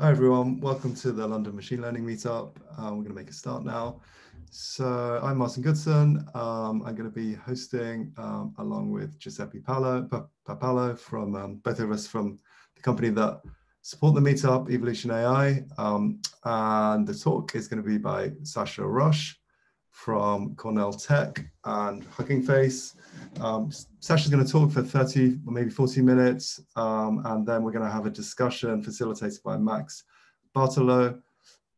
Hi everyone, welcome to the London Machine Learning Meetup. Um, we're going to make a start now. So I'm Martin Goodson. Um, I'm going to be hosting um, along with Giuseppe Paolo, Papalo from um, both of us from the company that support the meetup, Evolution AI. Um, and the talk is going to be by Sasha Rush from Cornell Tech and Hugging Face. Um, Sasha's going to talk for 30 or maybe 40 minutes, um, and then we're going to have a discussion facilitated by Max Bartolo,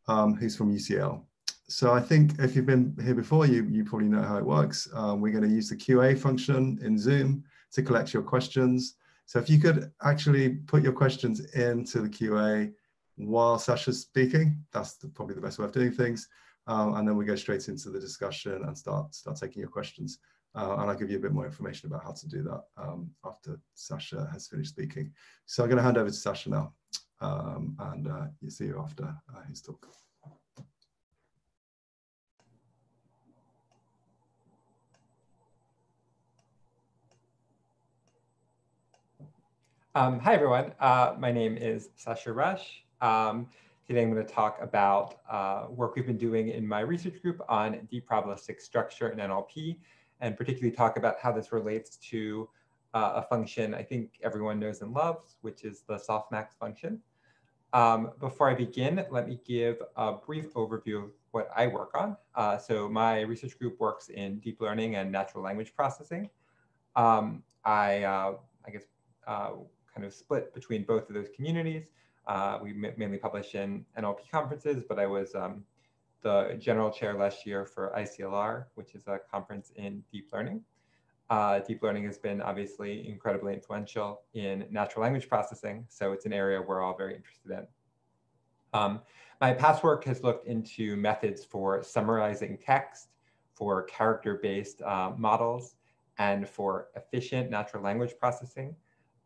um, who's from UCL. So I think if you've been here before, you, you probably know how it works. Um, we're going to use the QA function in Zoom to collect your questions. So if you could actually put your questions into the QA while Sasha's speaking, that's the, probably the best way of doing things. Um, and then we go straight into the discussion and start, start taking your questions. Uh, and I'll give you a bit more information about how to do that um, after Sasha has finished speaking. So I'm going to hand over to Sasha now, um, and uh, you see you after uh, his talk. Um, hi, everyone. Uh, my name is Sasha Rush. Um, Today I'm going to talk about uh, work we've been doing in my research group on deep probabilistic structure in NLP, and particularly talk about how this relates to uh, a function I think everyone knows and loves, which is the softmax function. Um, before I begin, let me give a brief overview of what I work on. Uh, so my research group works in deep learning and natural language processing. Um, I, uh, I guess, uh, kind of split between both of those communities. Uh, we mainly publish in NLP conferences, but I was um, the general chair last year for ICLR, which is a conference in deep learning. Uh, deep learning has been obviously incredibly influential in natural language processing, so it's an area we're all very interested in. Um, my past work has looked into methods for summarizing text, for character-based uh, models, and for efficient natural language processing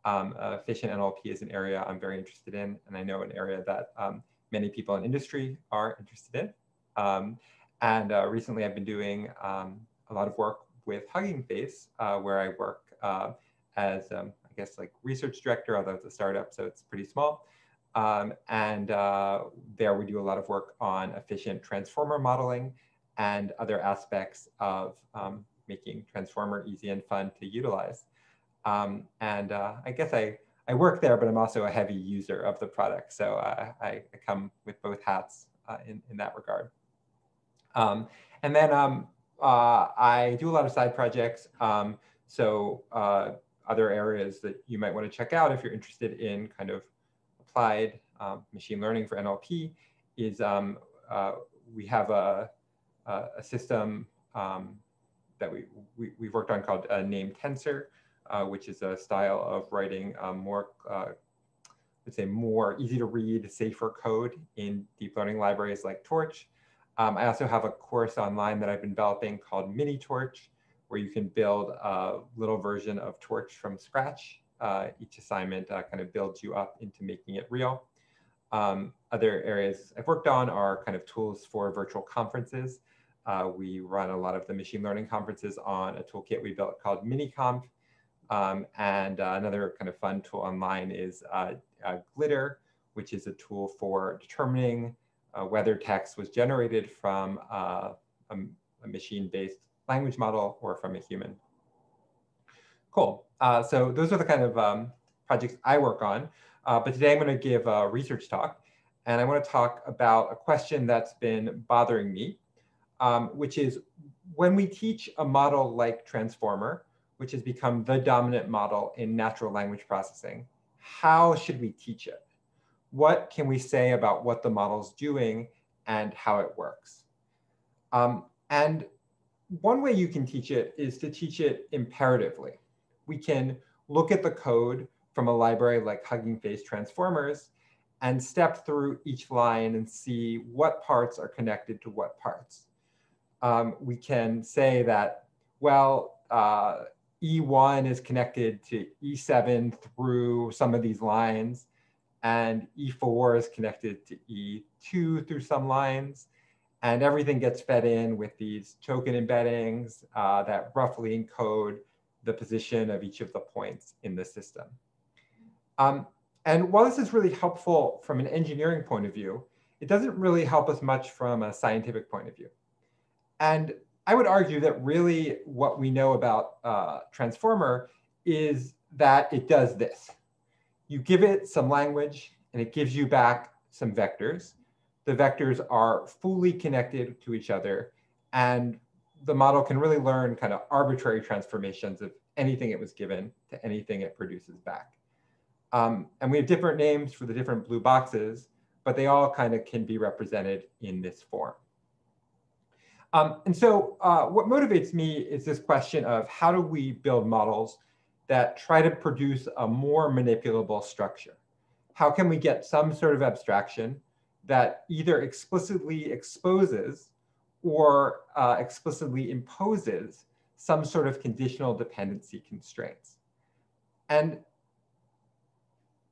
um, efficient NLP is an area I'm very interested in, and I know an area that um, many people in industry are interested in. Um, and uh, recently I've been doing um, a lot of work with Hugging Face, uh, where I work uh, as, um, I guess, like research director, although it's a startup, so it's pretty small. Um, and uh, there we do a lot of work on efficient transformer modeling and other aspects of making transformer easy and fun to utilize. Um, and uh, I guess I, I work there, but I'm also a heavy user of the product. So uh, I, I, come with both hats uh, in, in that regard. Um, and then um, uh, I do a lot of side projects. Um, so uh, other areas that you might want to check out if you're interested in kind of applied um, machine learning for NLP is um, uh, we have a, a system that we, we, have worked on called Name Tensor, uh, which is a style of writing um, more, uh, let's say, more easy to read, safer code in deep learning libraries like Torch. Um, I also have a course online that I've been developing called Mini Torch, where you can build a little version of Torch from scratch. Uh, each assignment uh, kind of builds you up into making it real. Um, other areas I've worked on are kind of tools for virtual conferences. Uh, we run a lot of the machine learning conferences on a toolkit we built called MiniConf, um, and uh, another kind of fun tool online is uh, uh, GLTR, which is a tool for determining uh, whether text was generated from uh, a, a machine-based language model or from a human. Cool. Uh, so those are the kind of um, projects I work on. but today I'm going to give a research talk. And I want to talk about a question that's been bothering me, um, which is when we teach a model like Transformer, which has become the dominant model in natural language processing. How should we teach it? What can we say about what the model's doing and how it works? Um, and one way you can teach it is to teach it imperatively. We can look at the code from a library like Hugging Face Transformers and step through each line and see what parts are connected to what parts. Um, we can say that, well, uh, E1 is connected to E7 through some of these lines, and E4 is connected to E2 through some lines. And everything gets fed in with these token embeddings uh, that roughly encode the position of each of the points in the system. Um, and while this is really helpful from an engineering point of view, it doesn't really help us much from a scientific point of view. And I would argue that really what we know about uh, transformer is that it does this. You give it some language and it gives you back some vectors. The vectors are fully connected to each other and the model can really learn kind of arbitrary transformations of anything it was given to anything it produces back. Um, and we have different names for the different blue boxes, but they all kind of can be represented in this form. Um, and so uh, what motivates me is this question of how do we build models that try to produce a more manipulable structure? How can we get some sort of abstraction that either explicitly exposes or uh, explicitly imposes some sort of conditional dependency constraints? And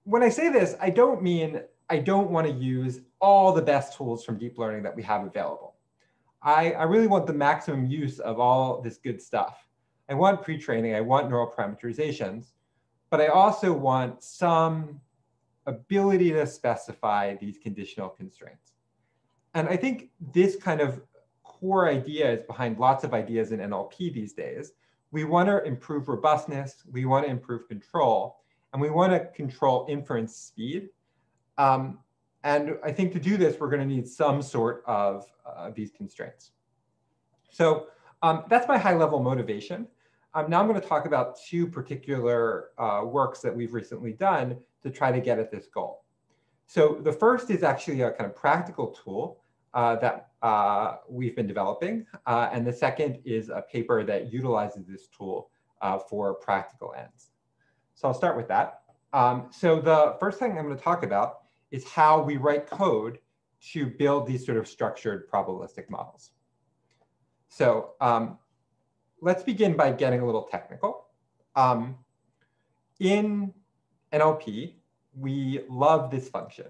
when I say this, I don't mean I don't want to use all the best tools from deep learning that we have available. I, I really want the maximum use of all this good stuff. I want pre-training, I want neural parameterizations, but I also want some ability to specify these conditional constraints. And I think this kind of core idea is behind lots of ideas in NLP these days. We want to improve robustness, we want to improve control, and we want to control inference speed. Um, and I think to do this, we're going to need some sort of uh, these constraints. So um, that's my high level motivation. Um, now I'm going to talk about two particular uh, works that we've recently done to try to get at this goal. So the first is actually a kind of practical tool uh, that uh, we've been developing. Uh, and the second is a paper that utilizes this tool uh, for practical ends. So I'll start with that. Um, so the first thing I'm going to talk about is how we write code to build these sort of structured probabilistic models. So um, let's begin by getting a little technical. Um, in NLP, we love this function.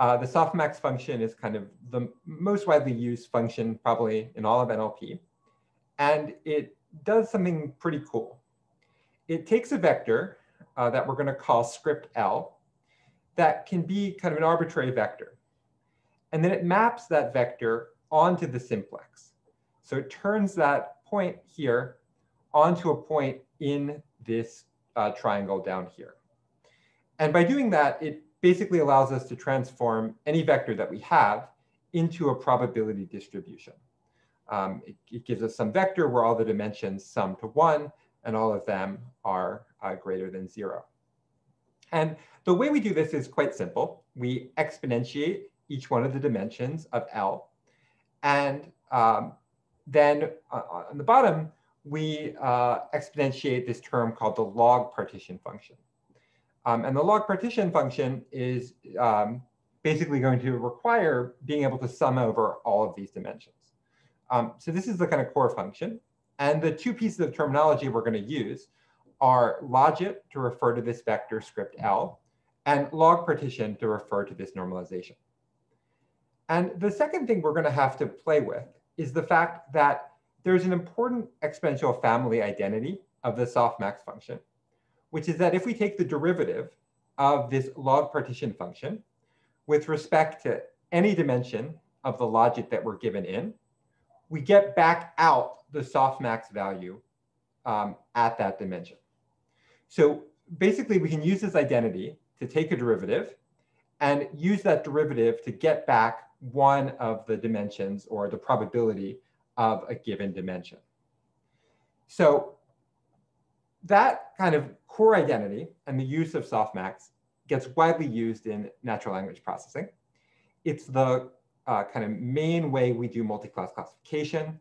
Uh, the softmax function is kind of the most widely used function probably in all of NLP. And it does something pretty cool it takes a vector uh, that we're going to call script L that can be kind of an arbitrary vector. And then it maps that vector onto the simplex. So it turns that point here onto a point in this uh, triangle down here. And by doing that, it basically allows us to transform any vector that we have into a probability distribution. Um, it, it, gives us some vector where all the dimensions sum to one, and all of them are uh, greater than zero. And the way we do this is quite simple. We exponentiate each one of the dimensions of L. And um, then uh, on the bottom, we uh, exponentiate this term called the log partition function. Um, and the log partition function is um, basically going to require being able to sum over all of these dimensions. Um, so this is the kind of core function. And the two pieces of terminology we're going to use are logit to refer to this vector script L and log partition to refer to this normalization. And the second thing we're going to have to play with is the fact that there's an important exponential family identity of the softmax function, which is that if we take the derivative of this log partition function with respect to any dimension of the logit that we're given in, we get back out the softmax value um, at that dimension. So basically, we can use this identity to take a derivative and use that derivative to get back one of the dimensions or the probability of a given dimension. So that kind of core identity and the use of softmax gets widely used in natural language processing. It's the uh, kind of main way we do multi-class classification.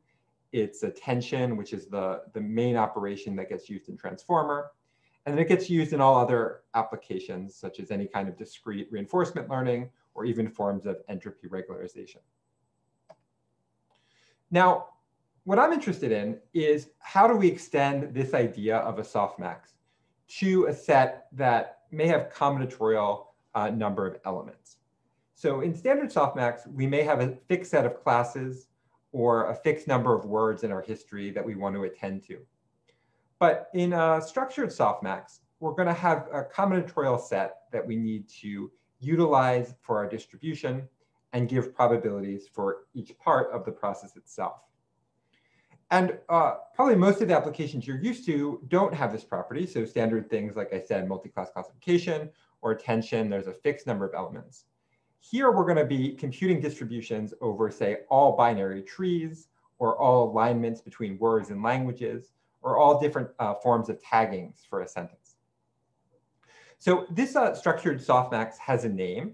It's attention, which is the, the main operation that gets used in Transformer. And then it gets used in all other applications, such as any kind of discrete reinforcement learning or even forms of entropy regularization. Now, what I'm interested in is how do we extend this idea of a softmax to a set that may have combinatorial uh, number of elements. So in standard softmax, we may have a fixed set of classes or a fixed number of words in our history that we want to attend to. But in a structured softmax, we're going to have a combinatorial set that we need to utilize for our distribution and give probabilities for each part of the process itself. And uh, probably most of the applications you're used to don't have this property. So standard things, like I said, multi-class classification or attention, there's a fixed number of elements. Here, we're going to be computing distributions over, say, all binary trees or all alignments between words and languages or all different uh, forms of taggings for a sentence. So this uh, structured softmax has a name.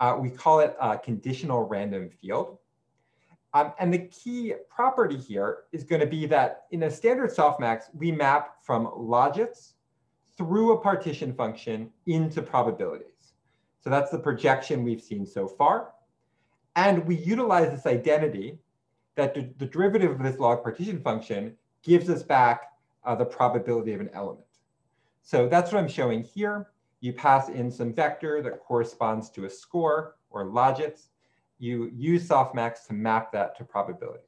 Uh, we call it a conditional random field. Um, and the key property here is going to be that in a standard softmax, we map from logits through a partition function into probabilities. So that's the projection we've seen so far. And we utilize this identity that the, the derivative of this log partition function gives us back uh, the probability of an element. So that's what I'm showing here. You pass in some vector that corresponds to a score or logits you use softmax to map that to probabilities.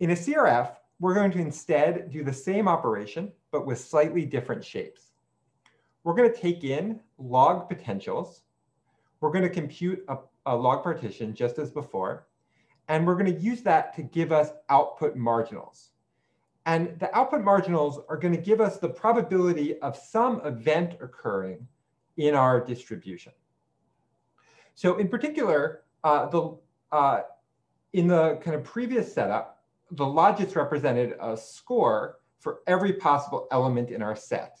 In a CRF, we're going to instead do the same operation, but with slightly different shapes. We're going to take in log potentials. We're going to compute a, a log partition just as before. And we're going to use that to give us output marginals. And the output marginals are going to give us the probability of some event occurring in our distribution. So in particular, uh, the uh, in the kind of previous setup, the logits represented a score for every possible element in our set.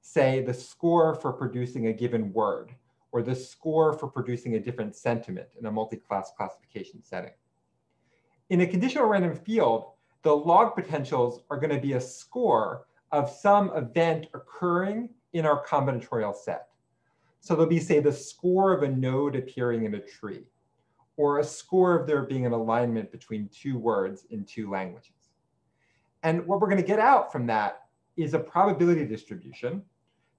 Say the score for producing a given word, or the score for producing a different sentiment in a multi-class classification setting. In a conditional random field, the log potentials are going to be a score of some event occurring in our combinatorial set. So there'll be, say, the score of a node appearing in a tree, or a score of there being an alignment between two words in two languages. And what we're going to get out from that is a probability distribution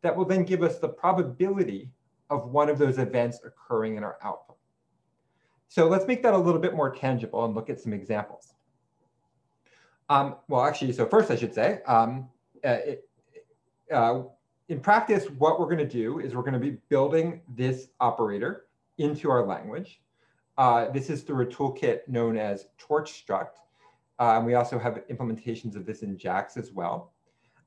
that will then give us the probability of one of those events occurring in our output. So let's make that a little bit more tangible and look at some examples. Um, well, actually, so first I should say, um, uh, it, uh, in practice, what we're going to do is we're going to be building this operator into our language. Uh, this is through a toolkit known as torch struct. And we also have implementations of this in JAX as well.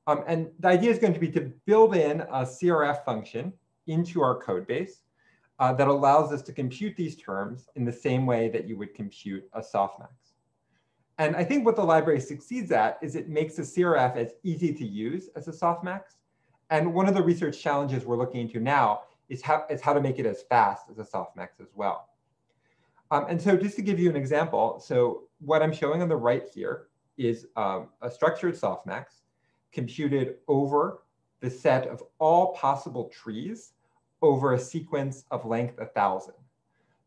Um, and the idea is going to be to build in a CRF function into our code base uh, that allows us to compute these terms in the same way that you would compute a softmax. And I think what the library succeeds at is it makes the CRF as easy to use as a softmax and one of the research challenges we're looking into now is how, is how to make it as fast as a softmax as well. Um, and so just to give you an example, so what I'm showing on the right here is um, a structured softmax computed over the set of all possible trees over a sequence of length 1,000.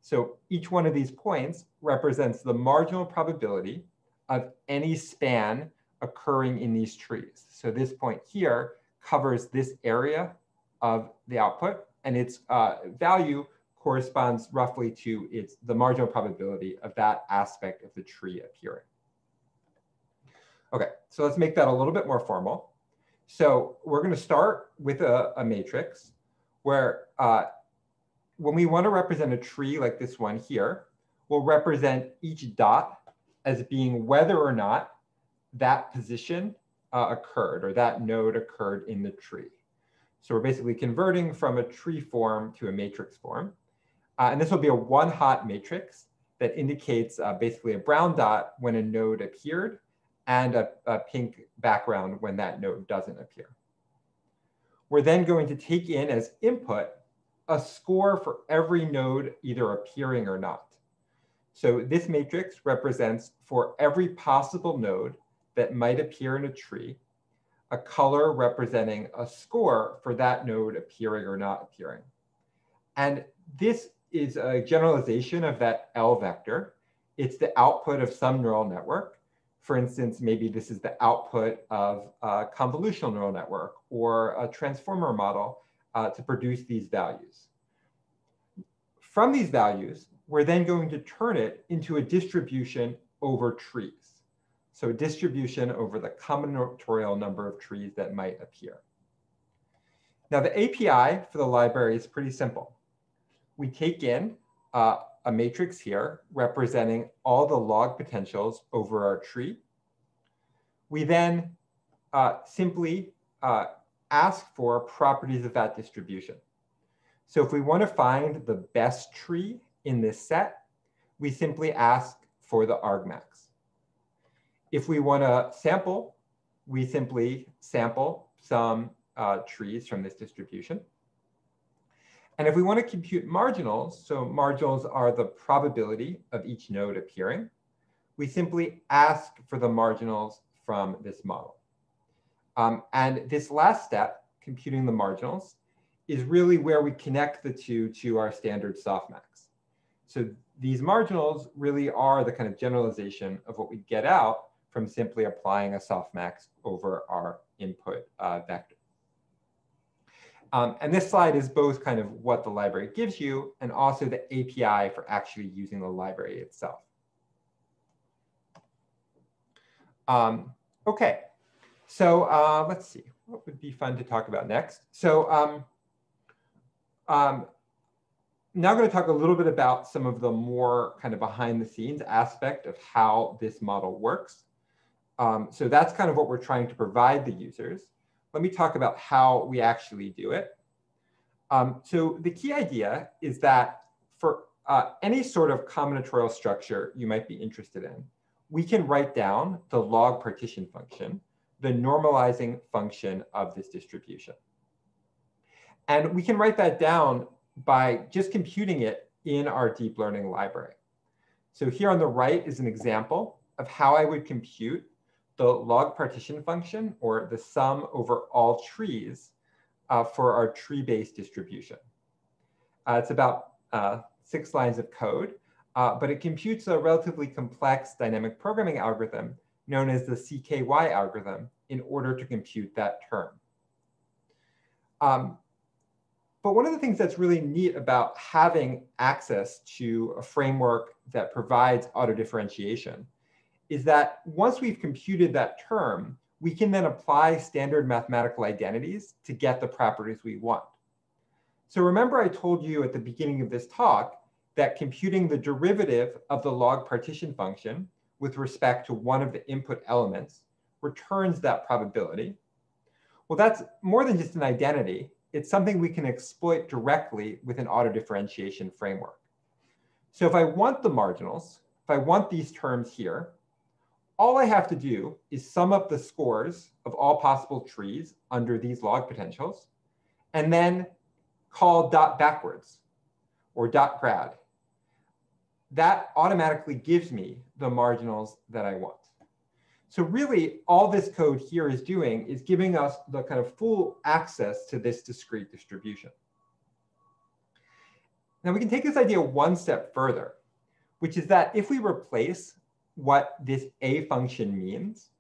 So each one of these points represents the marginal probability of any span occurring in these trees. So this point here covers this area of the output, and its uh, value corresponds roughly to its the marginal probability of that aspect of the tree appearing. Okay, so let's make that a little bit more formal. So we're going to start with a, a matrix where uh, when we want to represent a tree like this one here, we'll represent each dot as being whether or not that position uh, occurred or that node occurred in the tree. So we're basically converting from a tree form to a matrix form. Uh, and this will be a one hot matrix that indicates uh, basically a brown dot when a node appeared and a, a pink background when that node doesn't appear. We're then going to take in as input a score for every node either appearing or not. So this matrix represents for every possible node that might appear in a tree, a color representing a score for that node appearing or not appearing. And this is a generalization of that L vector. It's the output of some neural network. For instance, maybe this is the output of a convolutional neural network or a transformer model uh, to produce these values. From these values, we're then going to turn it into a distribution over trees. So a distribution over the combinatorial number of trees that might appear. Now the API for the library is pretty simple. We take in uh, a matrix here representing all the log potentials over our tree. We then uh, simply uh, ask for properties of that distribution. So if we want to find the best tree in this set, we simply ask for the argmax. If we want to sample, we simply sample some uh, trees from this distribution. And if we want to compute marginals, so marginals are the probability of each node appearing, we simply ask for the marginals from this model. Um, and this last step, computing the marginals, is really where we connect the two to our standard softmax. So these marginals really are the kind of generalization of what we get out from simply applying a softmax over our input uh, vector. Um, and this slide is both kind of what the library gives you and also the API for actually using the library itself. Um, okay, so uh, let's see, what would be fun to talk about next? So um, um, now I'm going to talk a little bit about some of the more kind of behind the scenes aspect of how this model works. Um, so that's kind of what we're trying to provide the users. Let me talk about how we actually do it. Um, so the key idea is that for uh, any sort of combinatorial structure you might be interested in, we can write down the log partition function, the normalizing function of this distribution. And we can write that down by just computing it in our deep learning library. So here on the right is an example of how I would compute the log partition function or the sum over all trees uh, for our tree-based distribution. Uh, it's about uh, six lines of code, uh, but it computes a relatively complex dynamic programming algorithm known as the CKY algorithm in order to compute that term. Um, but one of the things that's really neat about having access to a framework that provides auto differentiation is that once we've computed that term, we can then apply standard mathematical identities to get the properties we want. So remember I told you at the beginning of this talk that computing the derivative of the log partition function with respect to one of the input elements returns that probability. Well, that's more than just an identity. It's something we can exploit directly with an auto differentiation framework. So if I want the marginals, if I want these terms here, all I have to do is sum up the scores of all possible trees under these log potentials, and then call dot backwards or dot grad. That automatically gives me the marginals that I want. So really, all this code here is doing is giving us the kind of full access to this discrete distribution. Now we can take this idea one step further, which is that if we replace what this A function means.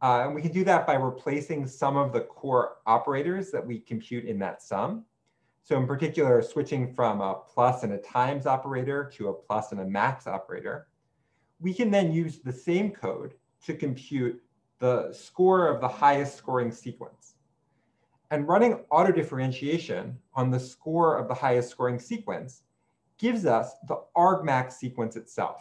Uh, and we can do that by replacing some of the core operators that we compute in that sum. So in particular, switching from a plus and a times operator to a plus and a max operator, we can then use the same code to compute the score of the highest scoring sequence. And running auto differentiation on the score of the highest scoring sequence gives us the argmax sequence itself.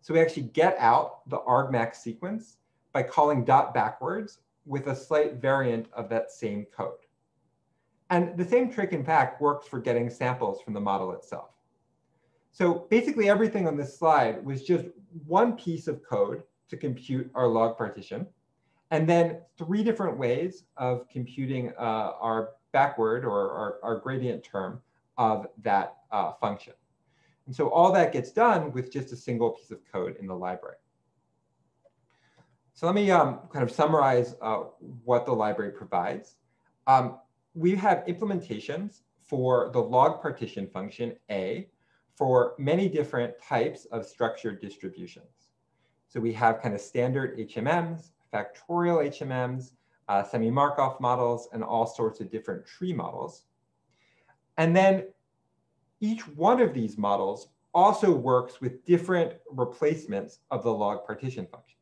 So we actually get out the argmax sequence by calling dot backwards with a slight variant of that same code. And the same trick, in fact, works for getting samples from the model itself. So basically everything on this slide was just one piece of code to compute our log partition, and then three different ways of computing uh, our backward or our, our, gradient term of that uh, function. And so all that gets done with just a single piece of code in the library. So let me um, kind of summarize uh, what the library provides. Um, we have implementations for the log partition function A for many different types of structured distributions. So we have kind of standard HMMs, factorial HMMs, uh, semi-Markov models, and all sorts of different tree models. And then each one of these models also works with different replacements of the log partition function.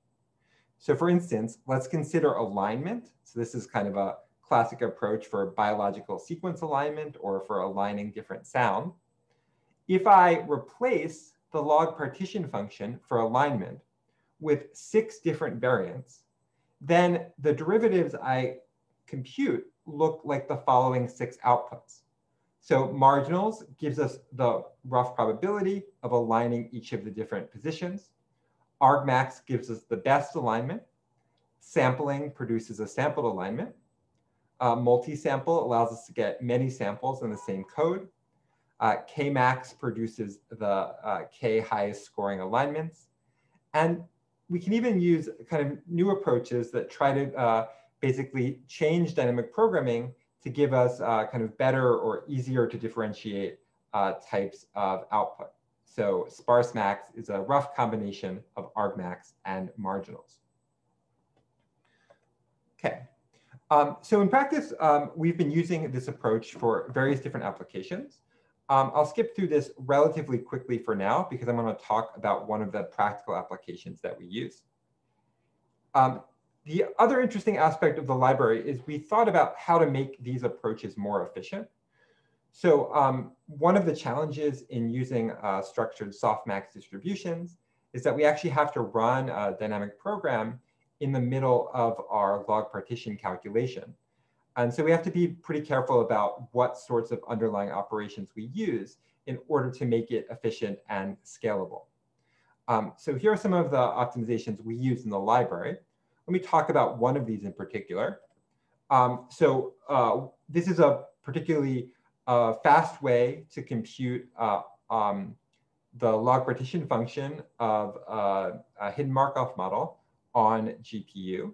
So for instance, let's consider alignment. So this is kind of a classic approach for biological sequence alignment or for aligning different sound. If I replace the log partition function for alignment with six different variants, then the derivatives I compute look like the following six outputs. So marginals gives us the rough probability of aligning each of the different positions. Argmax gives us the best alignment. Sampling produces a sampled alignment. Uh, multi-sample allows us to get many samples in the same code. Uh, Kmax produces the uh, K highest scoring alignments. And we can even use kind of new approaches that try to uh, basically change dynamic programming to give us uh, kind of better or easier to differentiate uh, types of output. So sparse max is a rough combination of argmax and marginals. Okay, um, so in practice, um, we've been using this approach for various different applications. Um, I'll skip through this relatively quickly for now because I'm going to talk about one of the practical applications that we use. The other interesting aspect of the library is we thought about how to make these approaches more efficient. So um, one of the challenges in using uh, structured softmax distributions is that we actually have to run a dynamic program in the middle of our log partition calculation. And so we have to be pretty careful about what sorts of underlying operations we use in order to make it efficient and scalable. Um, so here are some of the optimizations we use in the library. Let me talk about one of these in particular. Um, so uh, this is a particularly uh, fast way to compute uh, um, the log partition function of uh, a hidden Markov model on GPU.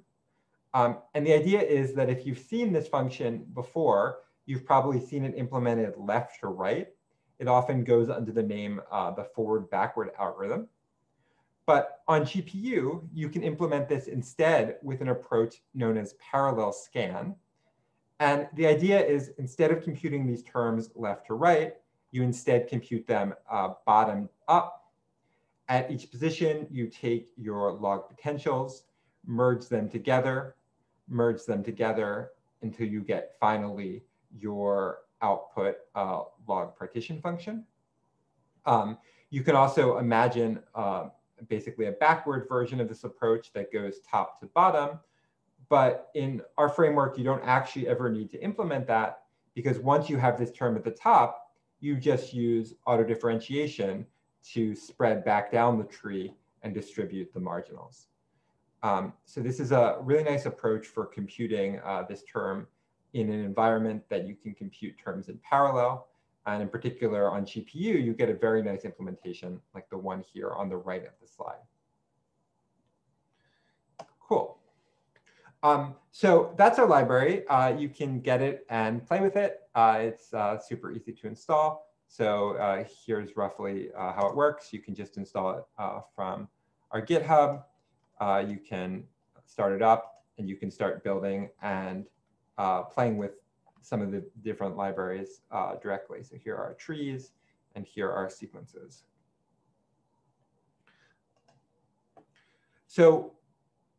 Um, and the idea is that if you've seen this function before, you've probably seen it implemented left to right. It often goes under the name uh, the forward backward algorithm. But on GPU, you can implement this instead with an approach known as parallel scan. And the idea is instead of computing these terms left to right, you instead compute them uh, bottom up. At each position, you take your log potentials, merge them together, merge them together until you get finally your output uh, log partition function. Um, you can also imagine uh, basically a backward version of this approach that goes top to bottom. But in our framework, you don't actually ever need to implement that because once you have this term at the top, you just use auto differentiation to spread back down the tree and distribute the marginals. Um, so this is a really nice approach for computing uh, this term in an environment that you can compute terms in parallel. And in particular on GPU, you get a very nice implementation like the one here on the right of the slide. Cool. Um, so that's our library. Uh, you can get it and play with it. Uh, it's uh, super easy to install. So uh, here's roughly uh, how it works. You can just install it uh, from our GitHub. you can start it up and you can start building and playing with some of the different libraries uh, directly. So here are trees, and here are sequences. So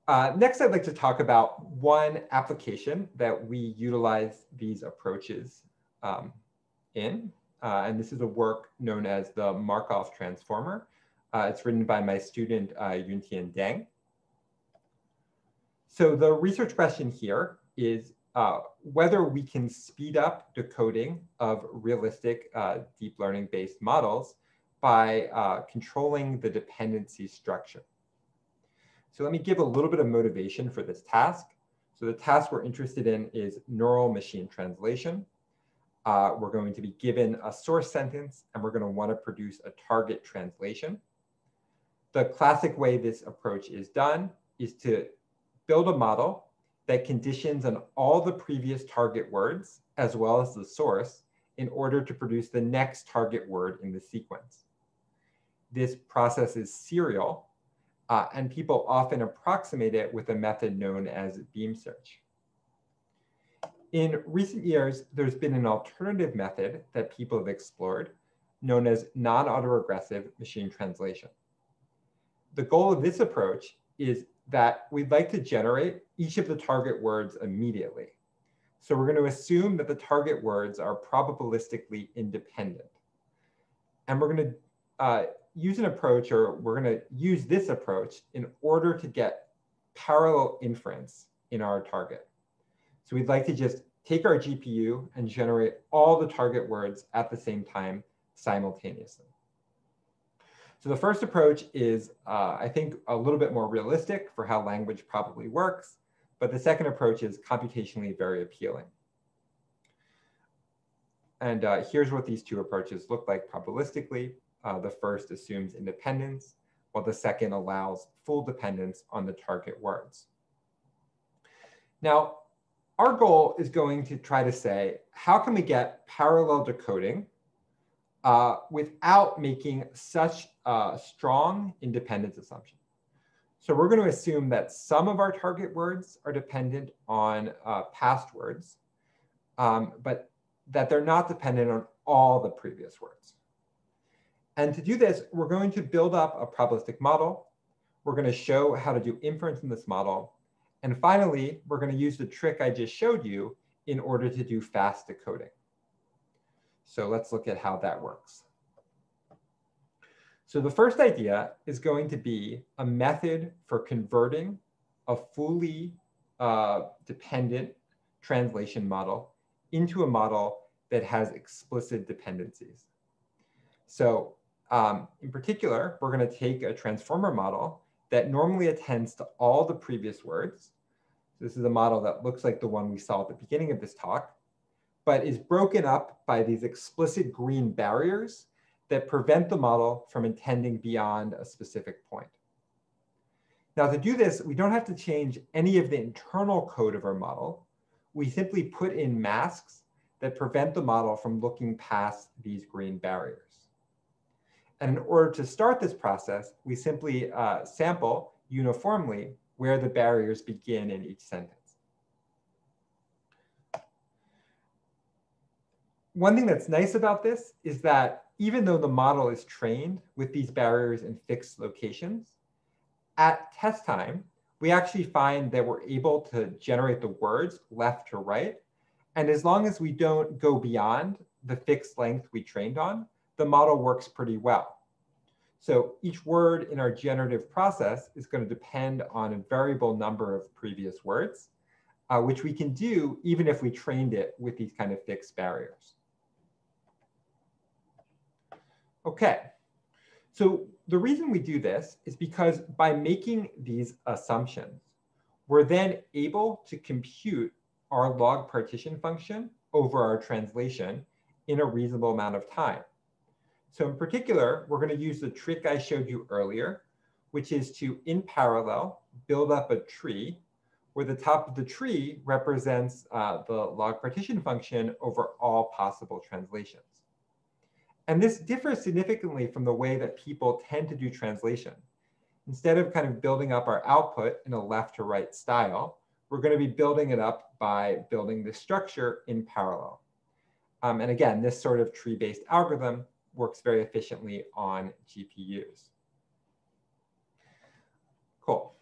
uh, next, I'd like to talk about one application that we utilize these approaches um, in. Uh, and this is a work known as the Markov transformer. Uh, it's written by my student, uh, Yuntian Deng. So the research question here is uh, whether we can speed up decoding of realistic uh, deep learning based models by uh, controlling the dependency structure. So let me give a little bit of motivation for this task. So the task we're interested in is neural machine translation. Uh, we're going to be given a source sentence and we're going to want to produce a target translation. The classic way this approach is done is to build a model that conditions on all the previous target words as well as the source in order to produce the next target word in the sequence. This process is serial, uh, and people often approximate it with a method known as beam search. In recent years, there's been an alternative method that people have explored known as non-autoregressive machine translation. The goal of this approach is that we'd like to generate each of the target words immediately. So we're going to assume that the target words are probabilistically independent. And we're going to uh, use an approach, or we're going to use this approach in order to get parallel inference in our target. So we'd like to just take our GPU and generate all the target words at the same time simultaneously. So the first approach is, uh, I think, a little bit more realistic for how language probably works, but the second approach is computationally very appealing. And uh, here's what these two approaches look like probabilistically. Uh, the first assumes independence, while the second allows full dependence on the target words. Now, our goal is going to try to say, how can we get parallel decoding uh, without making such a strong independence assumption? So we're going to assume that some of our target words are dependent on uh, past words, um, but that they're not dependent on all the previous words. And to do this, we're going to build up a probabilistic model. We're going to show how to do inference in this model. And finally, we're going to use the trick I just showed you in order to do fast decoding. So let's look at how that works. So the first idea is going to be a method for converting a fully uh, dependent translation model into a model that has explicit dependencies. So um, in particular, we're going to take a transformer model that normally attends to all the previous words. So this is a model that looks like the one we saw at the beginning of this talk, but is broken up by these explicit green barriers that prevent the model from intending beyond a specific point. Now to do this, we don't have to change any of the internal code of our model. We simply put in masks that prevent the model from looking past these green barriers. And in order to start this process, we simply uh, sample uniformly where the barriers begin in each sentence. One thing that's nice about this is that even though the model is trained with these barriers in fixed locations, at test time, we actually find that we're able to generate the words left to right. And as long as we don't go beyond the fixed length we trained on, the model works pretty well. So each word in our generative process is going to depend on a variable number of previous words, uh, which we can do even if we trained it with these kind of fixed barriers. Okay, so the reason we do this is because by making these assumptions, we're then able to compute our log partition function over our translation in a reasonable amount of time. So in particular, we're going to use the trick I showed you earlier, which is to, in parallel, build up a tree where the top of the tree represents uh, the log partition function over all possible translations. And this differs significantly from the way that people tend to do translation. Instead of kind of building up our output in a left to right style, we're going to be building it up by building the structure in parallel. Um, and again, this sort of tree-based algorithm works very efficiently on GPUs. Cool.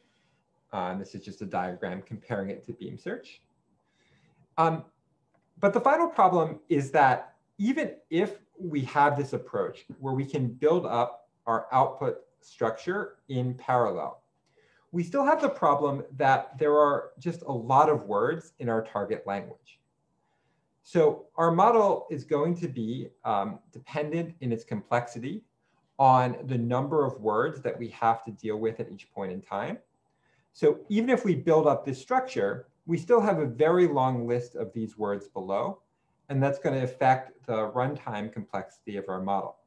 Uh, this is just a diagram comparing it to beam search. Um, but the final problem is that even if we have this approach where we can build up our output structure in parallel, we still have the problem that there are just a lot of words in our target language. So our model is going to be um, dependent in its complexity on the number of words that we have to deal with at each point in time. So even if we build up this structure, we still have a very long list of these words below, and that's going to affect the runtime complexity of our model.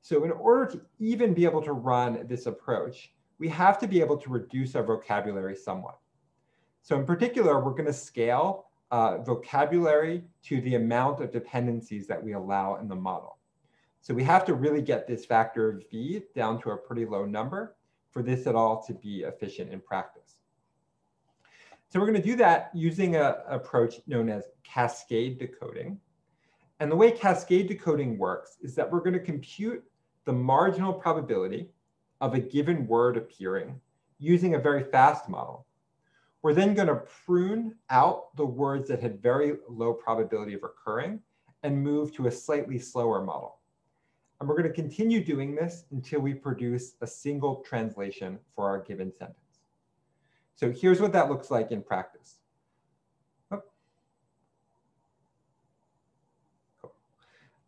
So in order to even be able to run this approach, we have to be able to reduce our vocabulary somewhat. So in particular, we're going to scale uh, vocabulary to the amount of dependencies that we allow in the model. So we have to really get this factor of V down to a pretty low number for this at all to be efficient in practice. So we're going to do that using an approach known as cascade decoding. And the way cascade decoding works is that we're going to compute the marginal probability of a given word appearing using a very fast model We're then going to prune out the words that had very low probability of occurring and move to a slightly slower model. And we're going to continue doing this until we produce a single translation for our given sentence. So here's what that looks like in practice.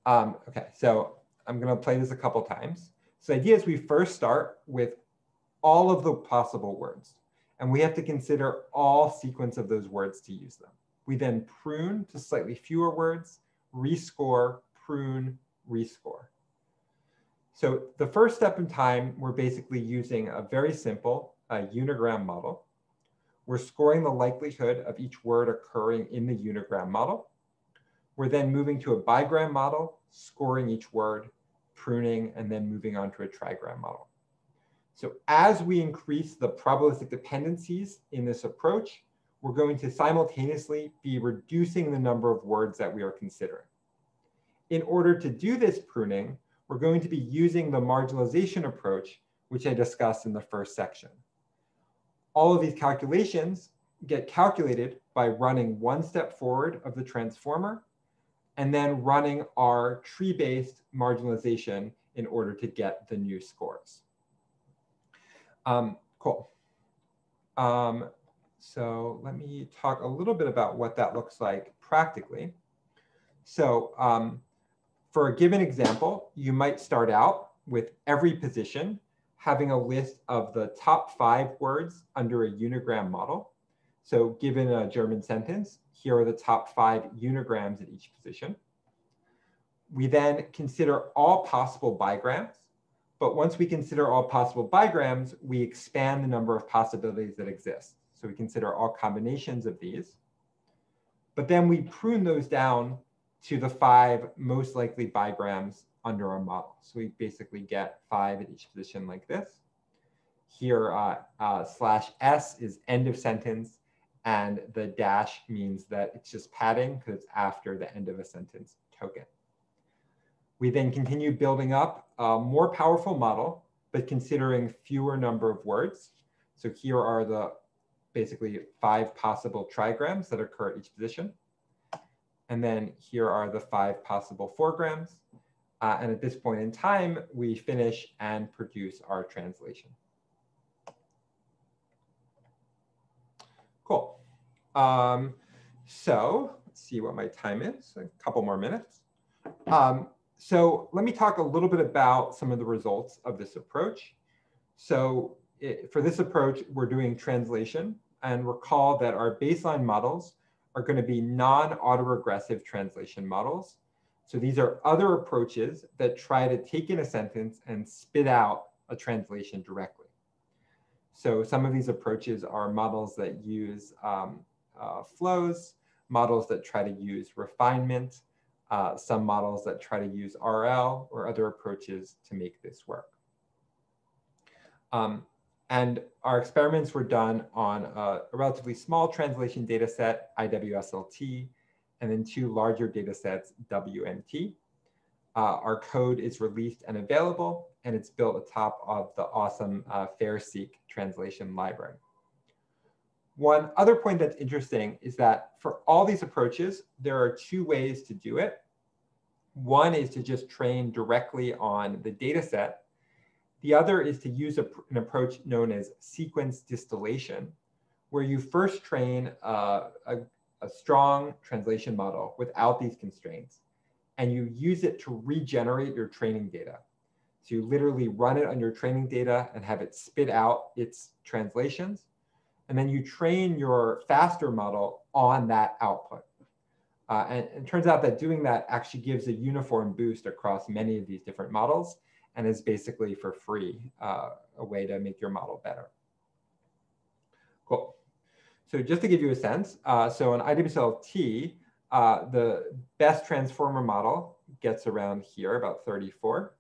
Um, okay, so I'm going to play this a couple times. So the idea is we first start with all of the possible words. And we have to consider all sequence of those words to use them. We then prune to slightly fewer words, rescore, prune, rescore. So the first step in time, we're basically using a very simple uh, unigram model. We're scoring the likelihood of each word occurring in the unigram model. We're then moving to a bigram model, scoring each word, pruning, and then moving on to a trigram model. So as we increase the probabilistic dependencies in this approach, we're going to simultaneously be reducing the number of words that we are considering. In order to do this pruning, we're going to be using the marginalization approach, which I discussed in the first section. All of these calculations get calculated by running one step forward of the transformer and then running our tree-based marginalization in order to get the new scores. Um, cool. Um, so let me talk a little bit about what that looks like practically. So um, for a given example, you might start out with every position having a list of the top five words under a unigram model. So given a German sentence, here are the top five unigrams at each position. We then consider all possible bigrams. But once we consider all possible bigrams, we expand the number of possibilities that exist. So we consider all combinations of these. But then we prune those down to the five most likely bigrams under our model. So we basically get five at each position like this. Here, uh, uh, slash S is end of sentence, and the dash means that it's just padding because it's after the end of a sentence token. We then continue building up a more powerful model, but considering fewer number of words. So here are the basically five possible trigrams that occur at each position. And then here are the five possible fourgrams. Uh, and at this point in time, we finish and produce our translation. Cool. Um, so let's see what my time is, a couple more minutes. Um, so let me talk a little bit about some of the results of this approach. So it, for this approach, we're doing translation and recall that our baseline models are going to be non-autoregressive translation models. So these are other approaches that try to take in a sentence and spit out a translation directly. So some of these approaches are models that use um, uh, flows, models that try to use refinement, uh, some models that try to use RL or other approaches to make this work. Um, and our experiments were done on a, a, relatively small translation data set, IWSLT, and then two larger data sets, WMT. Uh, our code is released and available, and it's built atop of the awesome uh, FAIRseq translation library. One other point that's interesting is that for all these approaches, there are two ways to do it. One is to just train directly on the data set. The other is to use a, an approach known as sequence distillation, where you first train a, a, a strong translation model without these constraints, and you use it to regenerate your training data. So you literally run it on your training data and have it spit out its translations. And then you train your faster model on that output. Uh, and, it turns out that doing that actually gives a uniform boost across many of these different models and is basically for free uh, a way to make your model better. Cool. So just to give you a sense, uh, so in IWSLT, uh, the best transformer model gets around here, about 34.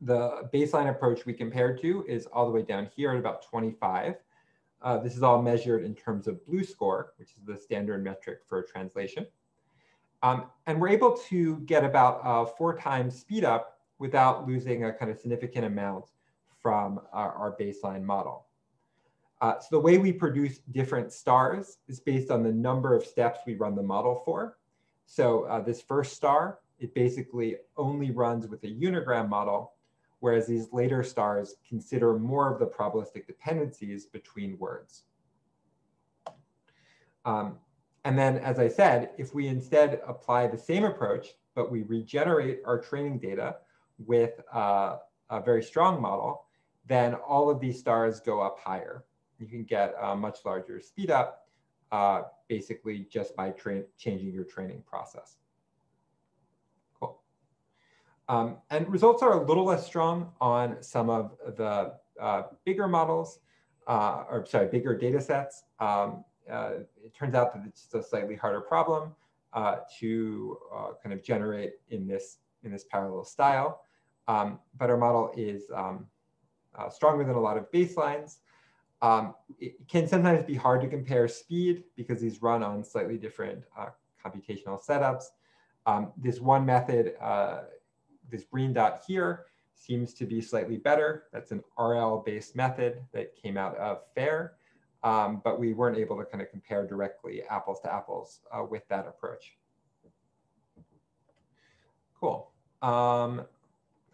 The baseline approach we compared to is all the way down here at about 25. Uh, this is all measured in terms of BLEU score, which is the standard metric for translation. Um, and we're able to get about uh, four times speed up without losing a kind of significant amount from our, our baseline model. Uh, so the way we produce different stars is based on the number of steps we run the model for. So uh, this first star, it basically only runs with a unigram model, whereas these later stars consider more of the probabilistic dependencies between words. Um, and then, as I said, if we instead apply the same approach, but we regenerate our training data with uh, a very strong model, then all of these stars go up higher. You can get a much larger speed up, uh, basically just by changing your training process. Cool. Um, and results are a little less strong on some of the uh, bigger models, uh, or sorry, bigger data sets. Um, uh, it turns out that it's a slightly harder problem uh, to uh, kind of generate in this in this parallel style. Um, but our model is um, stronger than a lot of baselines. Um, it can sometimes be hard to compare speed because these run on slightly different uh, computational setups. Um, this one method, uh, this green dot here, seems to be slightly better. That's an RL-based method that came out of FAIR um, but we weren't able to kind of compare directly apples to apples uh, with that approach. Cool. Um,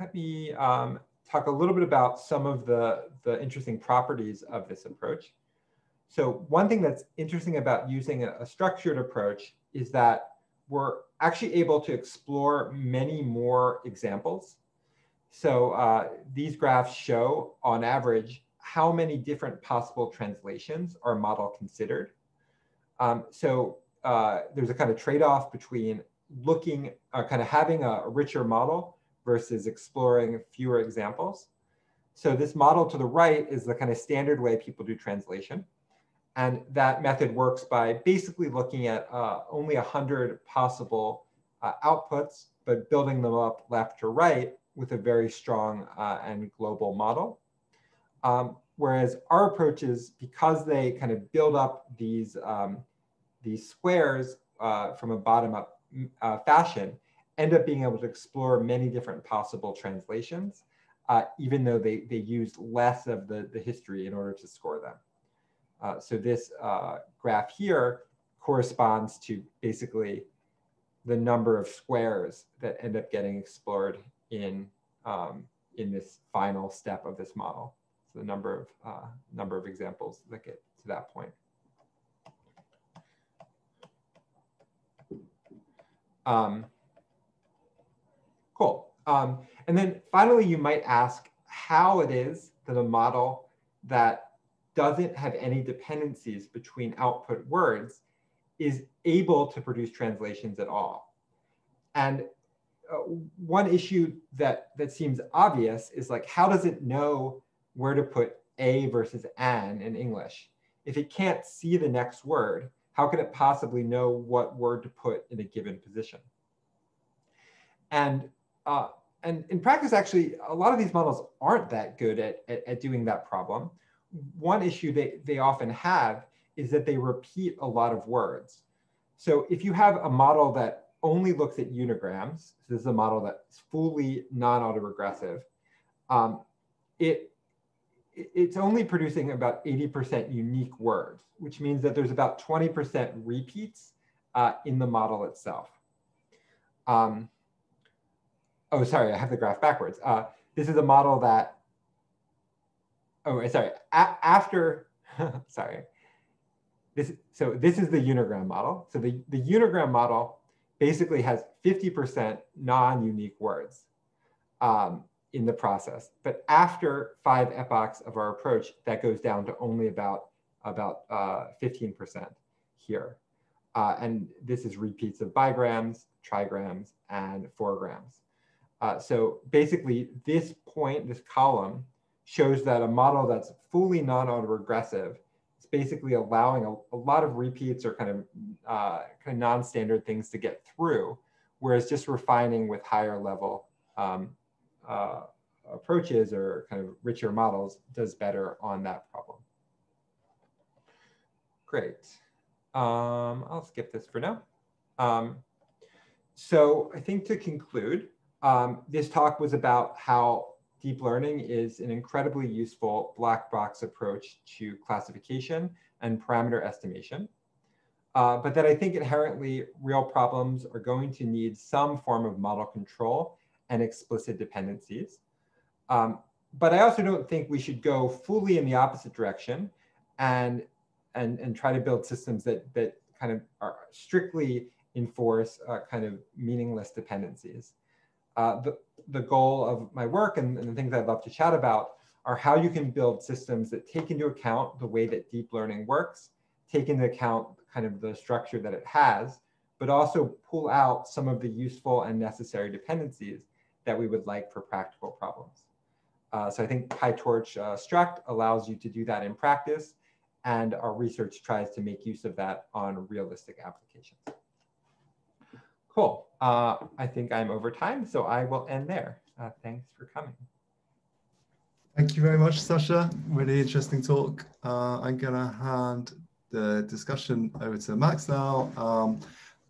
let me um, talk a little bit about some of the, the interesting properties of this approach. So one thing that's interesting about using a, a structured approach is that we're actually able to explore many more examples. So uh, these graphs show, on average, how many different possible translations our model considered. Um, so uh, there's a kind of trade-off between looking, uh, kind of having a richer model versus exploring fewer examples. So this model to the right is the kind of standard way people do translation. And that method works by basically looking at uh, only 100 possible uh, outputs, but building them up left to right with a very strong uh, and global model. Um, whereas our approaches, because they kind of build up these, um, these squares uh, from a bottom-up uh, fashion, end up being able to explore many different possible translations, uh, even though they, they use less of the, the history in order to score them. Uh, so this uh, graph here corresponds to basically the number of squares that end up getting explored in, um, in this final step of this model So the number of uh, number of examples that get to that point. Um, cool. Um, and then finally, you might ask how it is that a model that doesn't have any dependencies between output words is able to produce translations at all. And uh, one issue that, that seems obvious is like, how does it know where to put a versus an in English. If it can't see the next word, how can it possibly know what word to put in a given position? And, uh, and in practice, actually, a lot of these models aren't that good at, at, at doing that problem. One issue they, they often have is that they repeat a lot of words. So if you have a model that only looks at unigrams, so this is a model that's fully non-autoregressive, um, it it's only producing about 80% unique words, which means that there's about 20% repeats uh, in the model itself. Um, oh, sorry, I have the graph backwards. Uh, this is a model that, oh, sorry, after, sorry. This, so this is the unigram model. So the, the unigram model basically has 50% non-unique words. Um, in the process. But after five epochs of our approach, that goes down to only about about 15% uh, here. Uh, and this is repeats of bigrams, trigrams, and fourgrams. Uh, so basically, this point, this column, shows that a model that's fully non-autoregressive is basically allowing a, a, lot of repeats or kind of, uh, kind of non-standard things to get through, whereas just refining with higher level um, uh, approaches or kind of richer models does better on that problem. Great. Um, I'll skip this for now. Um, so I think to conclude, um, this talk was about how deep learning is an incredibly useful black box approach to classification and parameter estimation. Uh, but that I think inherently real problems are going to need some form of model control and explicit dependencies. Um, but I also don't think we should go fully in the opposite direction and, and, and try to build systems that, that kind of are strictly enforce uh, kind of meaningless dependencies. Uh, the, the goal of my work and, and the things I'd love to chat about are how you can build systems that take into account the way that deep learning works, take into account kind of the structure that it has, but also pull out some of the useful and necessary dependencies that we would like for practical problems. Uh, so I think PyTorch uh, struct allows you to do that in practice, and our research tries to make use of that on realistic applications. Cool. Uh, I think I'm over time, so I will end there. Uh, thanks for coming. Thank you very much, Sasha. Really interesting talk. Uh, I'm going to hand the discussion over to Max now. Um,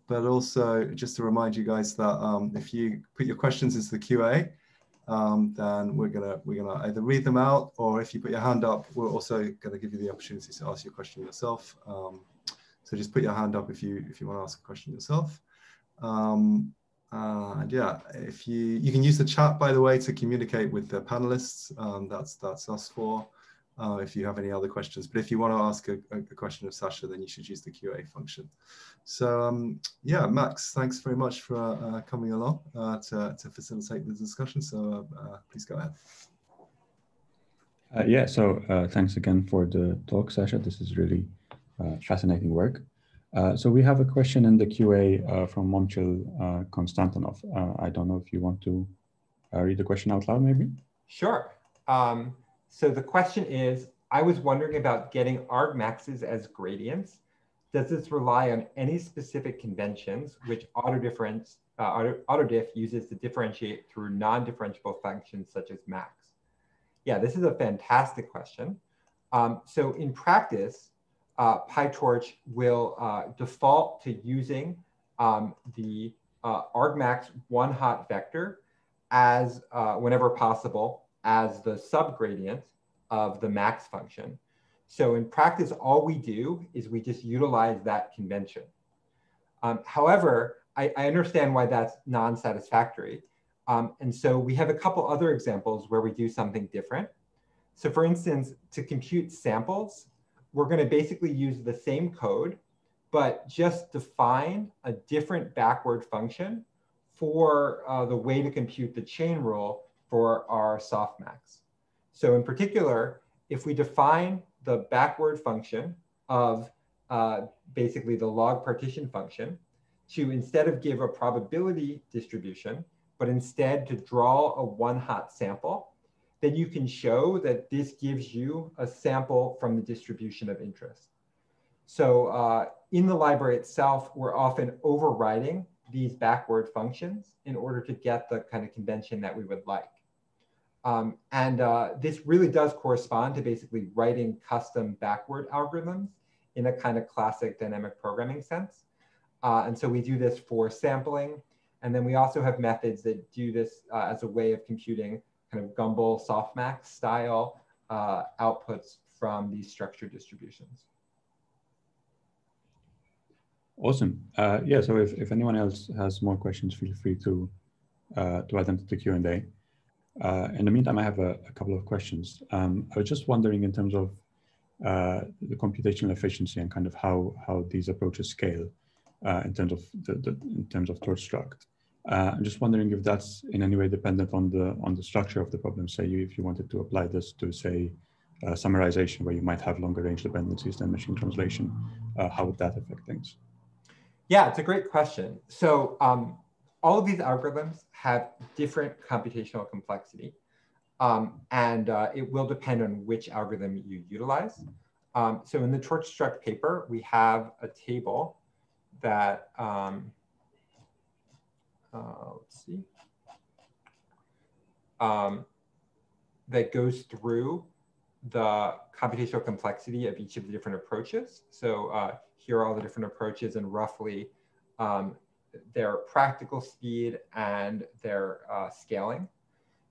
but also just to remind you guys that um, if you put your questions into the QA, um, then we're gonna we're gonna either read them out or if you put your hand up, we're also gonna give you the opportunity to ask your question yourself. Um, so just put your hand up if you if you want to ask a question yourself. Um, uh, and yeah, if you you can use the chat by the way to communicate with the panelists. Um, that's that's us for. Uh, if you have any other questions, but if you want to ask a, a, question of Sasha, then you should use the QA function. So um, yeah, Max, thanks very much for uh, coming along uh, to, to facilitate the discussion. So uh, please go ahead. Uh, yeah, so thanks again for the talk, Sasha. This is really fascinating work. Uh, so we have a question in the QA uh, from Momchil uh, Konstantinov. Uh, I don't know if you want to uh, read the question out loud, maybe? Sure. Um, so the question is, I was wondering about getting argmaxes as gradients. Does this rely on any specific conventions which auto, autodiff uses to differentiate through non-differentiable functions such as max? Yeah, this is a fantastic question. Um, so in practice, uh, PyTorch will uh, default to using um, the uh, argmax one hot vector as, uh, whenever possible, as the subgradient of the max function. So in practice, all we do is we just utilize that convention. Um, however, I, I, understand why that's non-satisfactory. Um, and so we have a couple other examples where we do something different. So for instance, to compute samples, we're going to basically use the same code, but just define a different backward function for uh, the way to compute the chain rule for our softmax. So in particular, if we define the backward function of uh, basically the log partition function to instead of give a probability distribution, but instead to draw a one hot sample, then you can show that this gives you a sample from the distribution of interest. So uh, in the library itself, we're often overriding these backward functions in order to get the kind of convention that we would like. Um, and uh, this really does correspond to basically writing custom backward algorithms in a kind of classic dynamic programming sense. Uh, and so we do this for sampling. And then we also have methods that do this uh, as a way of computing kind of Gumbel softmax style uh, outputs from these structured distributions. Awesome. Uh, yeah, so if, if anyone else has more questions, feel free to, uh, to add them to the Q&A. Uh, in the meantime, I have a, a couple of questions. Um, I was just wondering in terms of uh, the computational efficiency and kind of how, how these approaches scale uh, in terms of the, the, in terms of torch struct. Uh, I'm just wondering if that's in any way dependent on the on the structure of the problem. Say you, if you wanted to apply this to say uh, summarization where you might have longer range dependencies than machine translation, uh, how would that affect things? Yeah, it's a great question. So um, all of these algorithms have different computational complexity. Um, and uh, it will depend on which algorithm you utilize. Um, so in the torch struct paper, we have a table that um, uh, let's see, um, that goes through the computational complexity of each of the different approaches. So uh, here are all the different approaches and roughly um, their practical speed and their uh, scaling.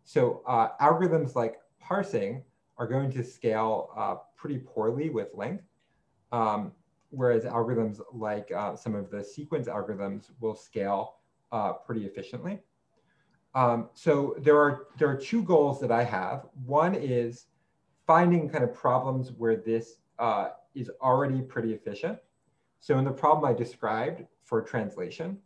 So uh, algorithms like parsing are going to scale uh, pretty poorly with length, um, whereas algorithms like uh, some of the sequence algorithms will scale uh, pretty efficiently. Um, so there are, there are two goals that I have. One is finding kind of problems where this uh, is already pretty efficient. So in the problem I described for translation,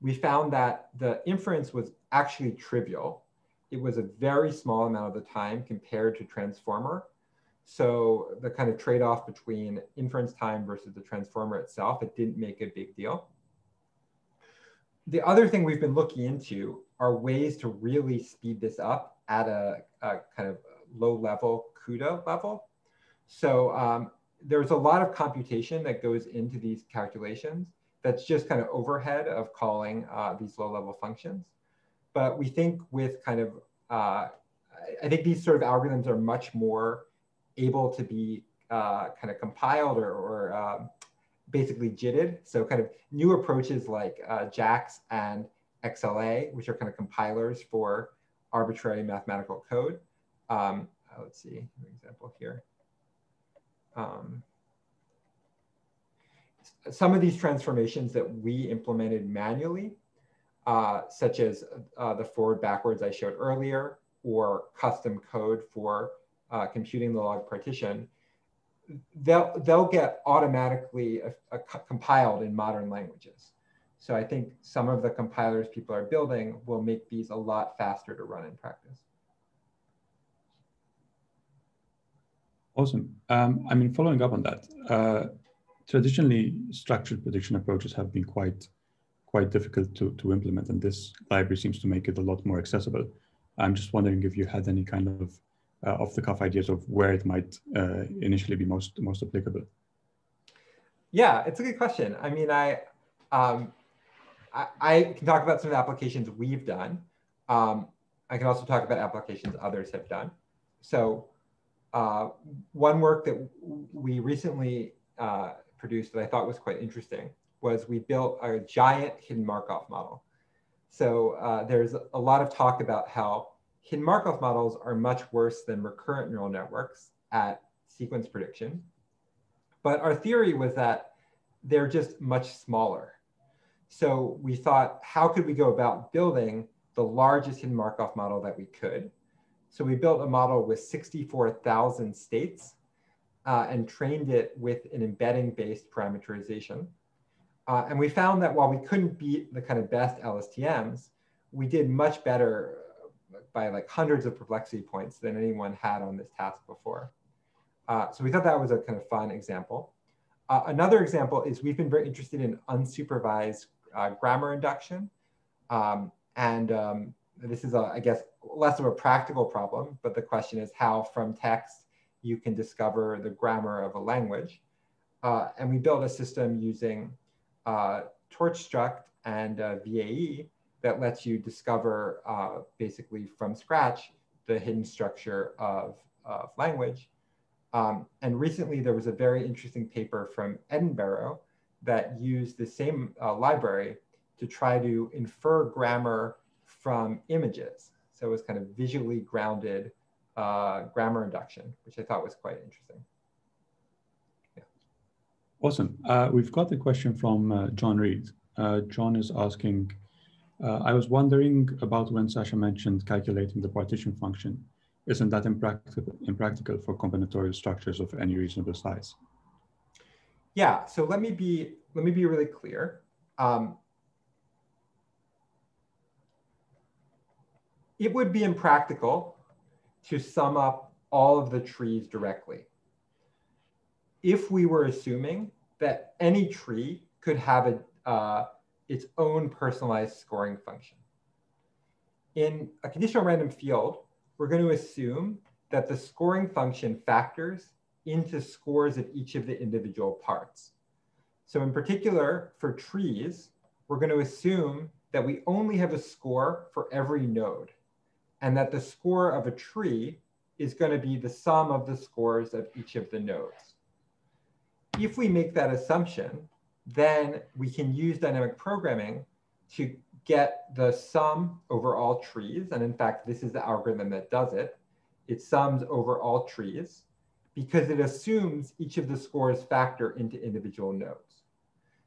we found that the inference was actually trivial. It was a very small amount of the time compared to transformer. So the kind of trade-off between inference time versus the transformer itself, it didn't make a big deal. The other thing we've been looking into are ways to really speed this up at a, a kind of low level CUDA level. So um, there's a lot of computation that goes into these calculations that's just kind of overhead of calling uh, these low level functions. But we think with kind of, uh, I think these sort of algorithms are much more able to be uh, kind of compiled or, or um, basically JITted. So kind of new approaches like uh, JAX and XLA, which are kind of compilers for arbitrary mathematical code. Um, let's see, an example here. Um, some of these transformations that we implemented manually, uh, such as uh, the forward backwards I showed earlier, or custom code for uh, computing the log partition, they'll, they'll get automatically compiled in modern languages. So I think some of the compilers people are building will make these a lot faster to run in practice. Awesome. Um, I mean, following up on that, uh, traditionally structured prediction approaches have been quite quite difficult to, to implement, and this library seems to make it a lot more accessible. I'm just wondering if you had any kind of off the cuff ideas of where it might uh, initially be most most applicable. Yeah, it's a good question. I mean, I, um, I, I can talk about some of the applications we've done. Um, I can also talk about applications others have done. So uh, one work that we recently uh, produced that I thought was quite interesting was we built a giant hidden Markov model. So uh, there's a lot of talk about how hidden Markov models are much worse than recurrent neural networks at sequence prediction. But our theory was that they're just much smaller. So we thought, how could we go about building the largest hidden Markov model that we could? So we built a model with 64,000 states uh, and trained it with an embedding-based parameterization. Uh, and we found that while we couldn't beat the kind of best LSTMs, we did much better by like hundreds of perplexity points than anyone had on this task before. Uh, so we thought that was a kind of fun example. Uh, another example is we've been very interested in unsupervised uh, grammar induction. Um, and um, this is, a, I guess, less of a practical problem, but the question is how from text you can discover the grammar of a language. Uh, and we built a system using uh, torch struct and uh, VAE that lets you discover uh, basically from scratch the hidden structure of, of language. Um, and recently there was a very interesting paper from Edinburgh that used the same uh, library to try to infer grammar from images. So it was kind of visually grounded uh, grammar induction, which I thought was quite interesting. Yeah. Awesome. Uh, we've got a question from uh, John Reed. Uh, John is asking, uh, I was wondering about when Sasha mentioned calculating the partition function. Isn't that impractical, impractical for combinatorial structures of any reasonable size? Yeah, so let me be, let me be really clear. Um, it would be impractical to sum up all of the trees directly. If we were assuming that any tree could have a, uh, its own personalized scoring function. In a conditional random field, we're going to assume that the scoring function factors into scores of each of the individual parts. So in particular, for trees, we're going to assume that we only have a score for every node and that the score of a tree is going to be the sum of the scores of each of the nodes. If we make that assumption, then we can use dynamic programming to get the sum over all trees. And in fact, this is the algorithm that does it. It sums over all trees because it assumes each of the scores factor into individual nodes.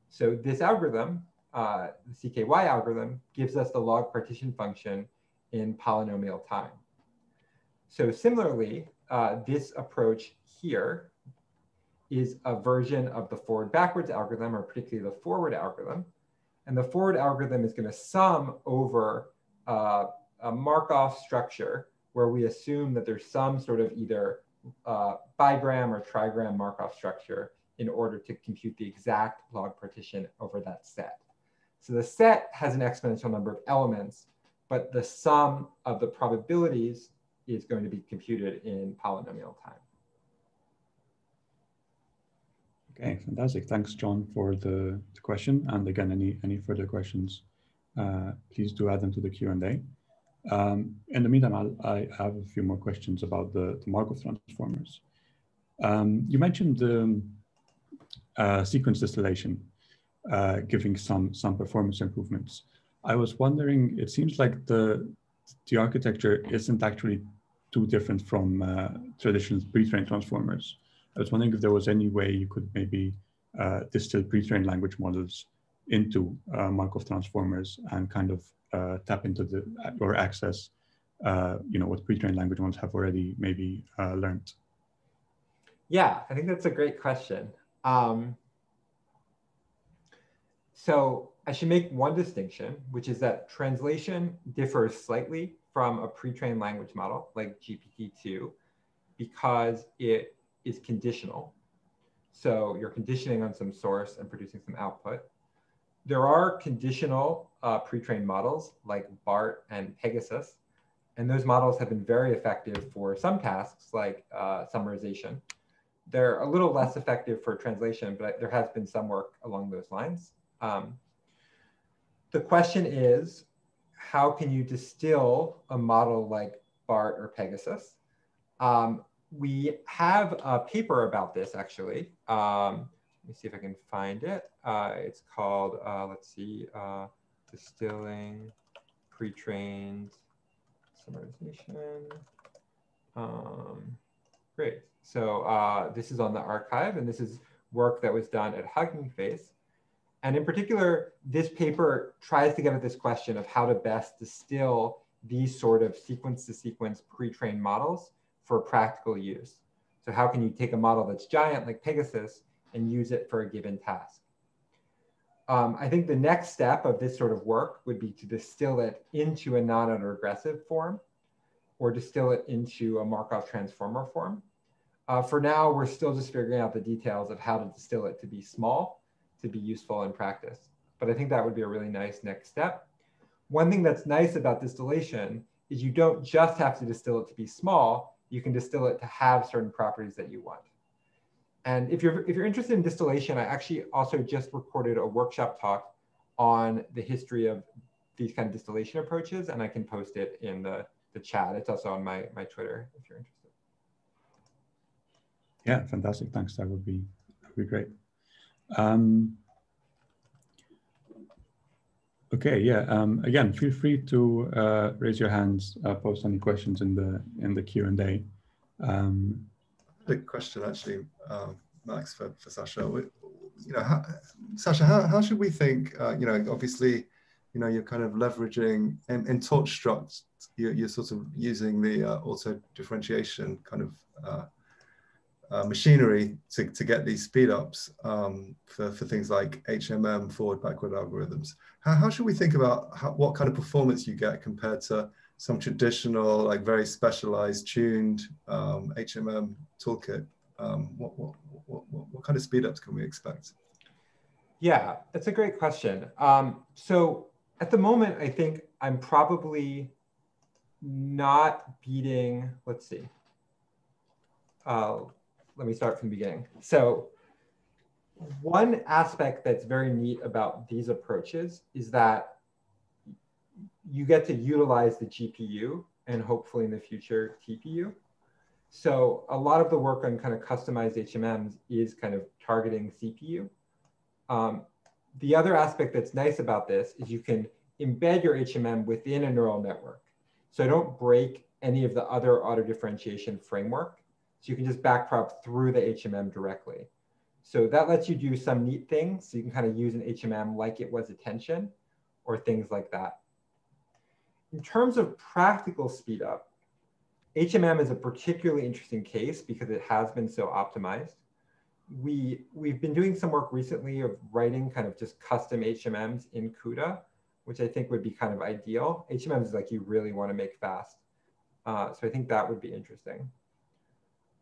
So this algorithm, uh, the CKY algorithm, gives us the log partition function in polynomial time. So similarly, uh, this approach here is a version of the forward backwards algorithm, or particularly the forward algorithm. And the forward algorithm is going to sum over uh, a Markov structure where we assume that there's some sort of either uh, bigram or trigram Markov structure in order to compute the exact log partition over that set. So the set has an exponential number of elements, but the sum of the probabilities is going to be computed in polynomial time. Okay, fantastic. Thanks, John, for the, the question. And again, any, any further questions, uh, please do add them to the Q&A. Um, in the meantime, I'll, i have a few more questions about the, the Markov transformers. Um, you mentioned the uh, sequence distillation uh, giving some, some performance improvements. I was wondering, it seems like the, the architecture isn't actually too different from uh, traditional pre-trained transformers. I was wondering if there was any way you could maybe uh, distill pre-trained language models into uh, Markov transformers and kind of uh, tap into the or access, uh, you know, what pre-trained language models have already maybe uh, learned. Yeah, I think that's a great question. Um, so I should make one distinction, which is that translation differs slightly from a pre-trained language model like GPT-2 because it is conditional. So you're conditioning on some source and producing some output. There are conditional uh, pre-trained models like BART and Pegasus, and those models have been very effective for some tasks like uh, summarization. They're a little less effective for translation, but there has been some work along those lines. Um, the question is, how can you distill a model like BART or Pegasus? Um, we have a paper about this actually. Um, let me see if I can find it. Uh, it's called, uh, let's see, uh, distilling pre-trained summarization. Um, great. So uh, this is on the arXiv and this is work that was done at Hugging Face. And in particular, this paper tries to get at this question of how to best distill these sort of sequence to sequence pre-trained models for practical use. So how can you take a model that's giant like Pegasus and use it for a given task? Um, I think the next step of this sort of work would be to distill it into a non-autoregressive form or distill it into a Markov transformer form. Uh, for now, we're still just figuring out the details of how to distill it to be small, to be useful in practice. But I think that would be a really nice next step. One thing that's nice about distillation is you don't just have to distill it to be small, you can distill it to have certain properties that you want. And if you're, if you're interested in distillation, I actually also just recorded a workshop talk on the history of these kind of distillation approaches, and I can post it in the, the chat. It's also on my, my Twitter if you're interested. Yeah, fantastic. Thanks. That would be, that would be great. Um, Okay, yeah. Um, again, feel free to uh, raise your hands, uh, post any questions in the in the Q and A. Um, the question actually, um, Max, for, for Sasha. You know, how, Sasha, how, how should we think? Uh, you know, obviously, you know, you're kind of leveraging in, in torch struct. You're, you're sort of using the uh, auto differentiation kind of uh, machinery to, to get these speed ups um, for, for things like HMM forward backward algorithms. How, how should we think about how, what kind of performance you get compared to some traditional, like very specialized tuned um, HMM toolkit? Um, what, what, what, what, kind of speed ups can we expect? Yeah, that's a great question. Um, so at the moment, I think I'm probably not beating, let's see. Uh, let me start from the beginning. So one aspect that's very neat about these approaches is that you get to utilize the GPU and hopefully in the future TPU. So a lot of the work on kind of customized HMMs is kind of targeting CPU. Um, the other aspect that's nice about this is you can embed your HMM within a neural network. So don't break any of the other auto differentiation framework. So you can just backprop through the HMM directly. So that lets you do some neat things. So you can kind of use an HMM like it was attention or things like that. In terms of practical speed up, HMM is a particularly interesting case because it has been so optimized. We, we've been doing some work recently of writing kind of just custom HMMs in CUDA, which I think would be kind of ideal. HMMs is like you really want to make fast. Uh, so I think that would be interesting.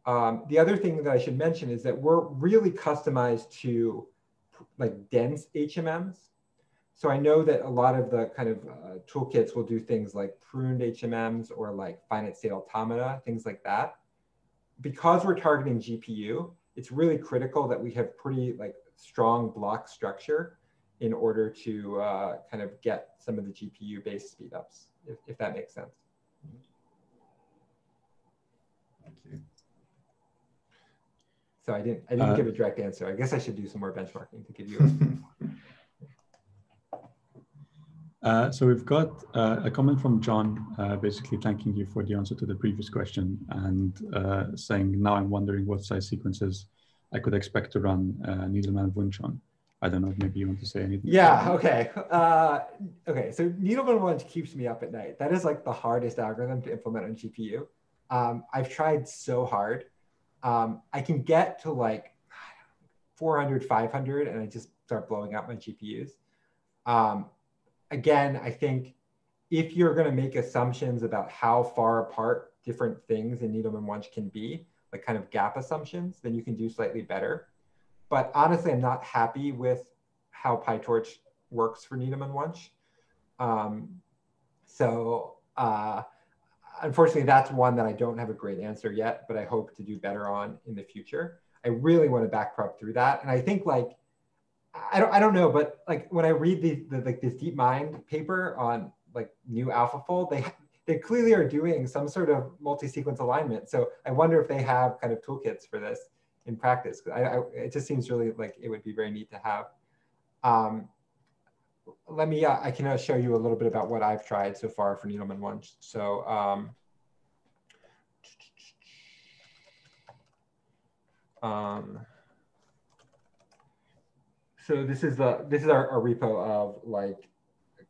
Um, the other thing that I should mention is that we're really customized to like dense HMMs. So I know that a lot of the kind of uh, toolkits will do things like pruned HMMs or like finite state automata, things like that. Because we're targeting GPU, it's really critical that we have pretty like strong block structure in order to uh, kind of get some of the GPU based speedups, if, if that makes sense. Thank you. So I didn't I didn't uh, give a direct answer. I guess I should do some more benchmarking to give you. uh, so we've got uh, a comment from John, uh, basically thanking you for the answer to the previous question and uh, saying, now I'm wondering what size sequences I could expect to run uh, Needleman Wunsch on. I don't know. Maybe you want to say anything. Yeah. Okay. Uh, okay. So Needleman Wunsch keeps me up at night. That is like the hardest algorithm to implement on GPU. Um, I've tried so hard. Um, I can get to like 400, 500, and I just start blowing up my GPUs. Um, again, I think if you're going to make assumptions about how far apart different things in Needleman Wunsch can be, like kind of gap assumptions, then you can do slightly better. But honestly, I'm not happy with how PyTorch works for Needleman Wunsch. Um, so uh, unfortunately, that's one that I don't have a great answer yet, but I hope to do better on in the future. I really want to backprop through that. And I think like, I don't, I don't know, but like when I read the, the like this DeepMind paper on like new AlphaFold, they they clearly are doing some sort of multi-sequence alignment. So I wonder if they have kind of toolkits for this in practice. I, I, it just seems really like it would be very neat to have. Um, let me, uh, I can uh, show you a little bit about what I've tried so far for Needleman Wunsch. So, um, um, so this is the, this is our, our repo of like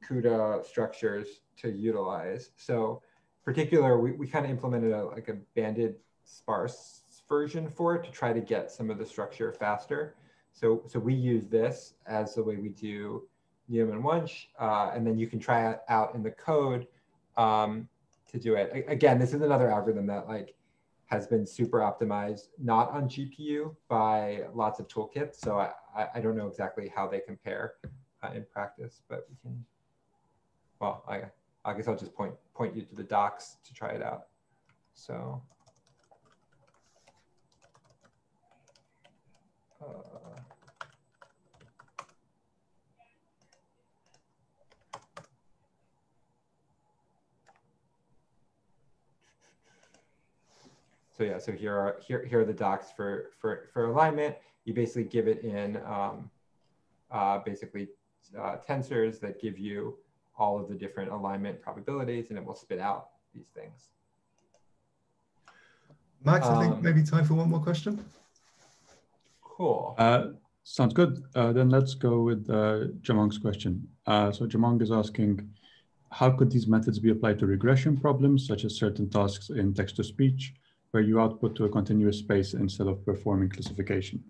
CUDA structures to utilize. So particular, we, we kind of implemented a, like a banded sparse version for it to try to get some of the structure faster. So, so we use this as the way we do Needleman Wunsch, uh, and then you can try it out in the code um, to do it. Again, this is another algorithm that like has been super optimized, not on GPU by lots of toolkits. So I, I don't know exactly how they compare uh, in practice, but we can, well, I, I guess I'll just point, point you to the docs to try it out. So. Uh, So yeah, so here are here here are the docs for for for alignment. You basically give it in um, uh, basically uh, tensors that give you all of the different alignment probabilities, and it will spit out these things. Max, I think um, maybe time for one more question. Cool. Uh, sounds good. Uh, then let's go with uh, Jamong's question. Uh, so Jamong is asking, how could these methods be applied to regression problems, such as certain tasks in text-to-speech, where you output to a continuous space instead of performing classification?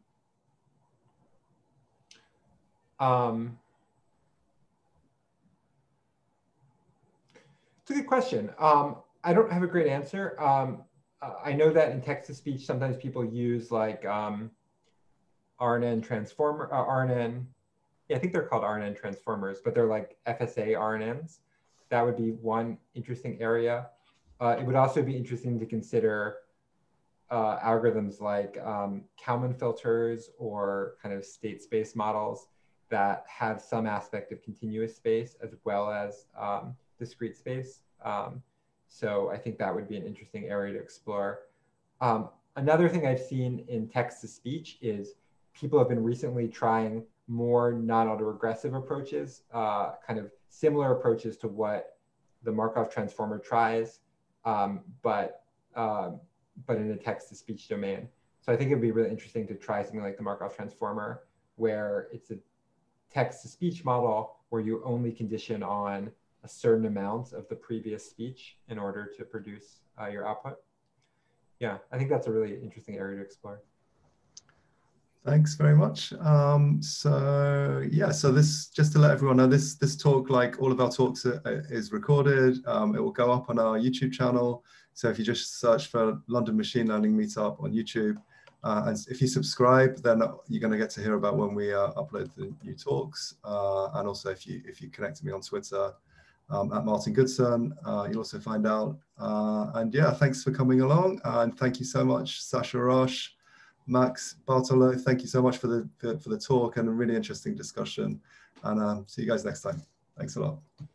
Um, it's a good question. Um, I don't have a great answer. Um, uh, I know that in text-to-speech, sometimes people use like um, RNN transformer, uh, RNN, yeah, I think they're called RNN transformers, but they're like FSA RNNs. That would be one interesting area. Uh, it would also be interesting to consider uh, algorithms like um, Kalman filters or kind of state space models that have some aspect of continuous space as well as um, discrete space. Um, so I think that would be an interesting area to explore. Um, another thing I've seen in text to speech is people have been recently trying more non-autoregressive approaches, uh, kind of similar approaches to what the Markov transformer tries, um, but um, but in a text-to-speech domain. So I think it'd be really interesting to try something like the Markov transformer, where it's a text-to-speech model where you only condition on a certain amount of the previous speech in order to produce uh, your output. Yeah, I think that's a really interesting area to explore. Thanks very much. Um, so yeah, so this just to let everyone know, this this talk, like all of our talks, are, uh, is recorded. Um, it will go up on our YouTube channel. So if you just search for London Machine Learning Meetup on YouTube, uh, and if you subscribe, then you're going to get to hear about when we uh, upload the new talks. Uh, and also, if you if you connect to me on Twitter um, at Martin Goodson, uh, you'll also find out. Uh, and yeah, thanks for coming along, and thank you so much, Sasha Rush. Max Bartolo, thank you so much for the for, for the talk and a really interesting discussion. And um, see you guys next time. Thanks a lot.